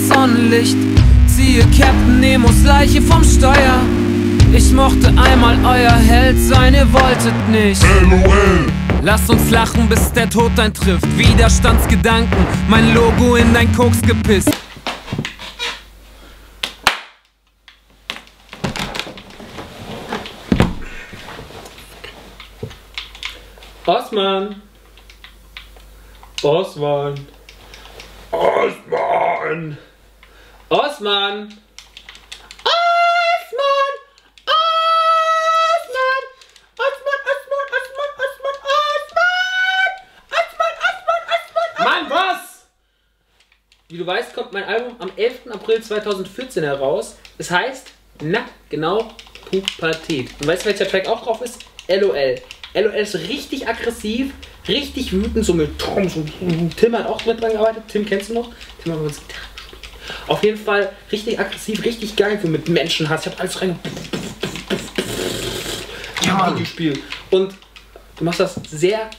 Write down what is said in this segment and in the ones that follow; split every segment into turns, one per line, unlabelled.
das Sonnenlicht. Ziehe Captain Nemos Leiche vom Steuer. Ich mochte einmal euer Held sein, ihr wolltet nicht.
LOL.
Lasst uns lachen, bis der Tod eintrifft. Widerstandsgedanken, mein Logo in dein Koks gepisst.
Osman. Osman.
Osman.
Osman. Osman. Osman. Osman, Osman, Osman, Osman, Osman. Osman, Osman, Osman. Mann, was? Wie du weißt, kommt mein Album am 11. April 2014 heraus. Es heißt, na, genau, Pubertät. Und weißt du, welcher Track auch drauf ist? LOL. LOL ist richtig aggressiv, richtig wütend, so mit Tom. So, Tim hat auch mit dran gearbeitet. Tim kennst du noch? Tim hat uns Gitarre. Auf jeden Fall richtig aggressiv, richtig geil, so mit Menschenhass. Ich hab alles rein. Ja, gespielt. Und du machst das sehr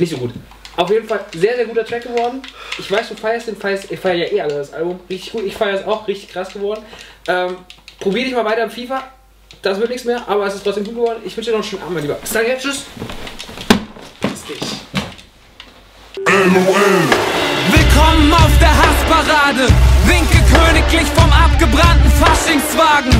nicht so gut. Auf jeden Fall sehr, sehr guter Track geworden. Ich weiß, du feierst den, feierst, ich feiere ja eh alle das Album. Richtig gut, ich feiere es auch, richtig krass geworden. Ähm, probier dich mal weiter im FIFA. Das wird nichts mehr, aber es ist trotzdem gut geworden. Ich wünsche dir noch einen schönen Abend, mein Lieber. Bis dann, jetzt, tschüss. Bis dich.
Hassparade. Winke königlich vom abgebrannten Faschingswagen.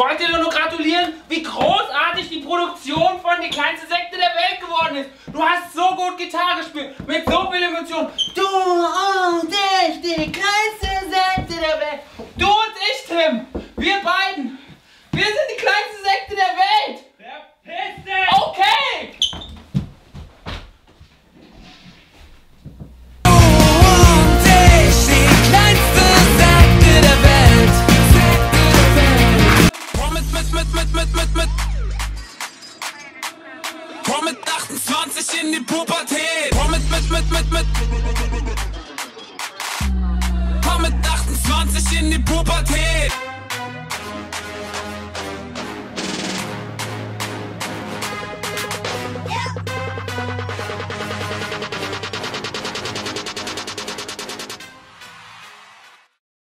Wollte dir nur gratulieren, wie großartig die Produktion von Die kleinste Sekte der Welt geworden ist. Du hast so gut Gitarre gespielt, mit so viel Emotion. Du und ich, die kleinste
28 in die Pubertät. Komm mit, mit, mit, mit, mit. Komm mit 28 in die Pubertät.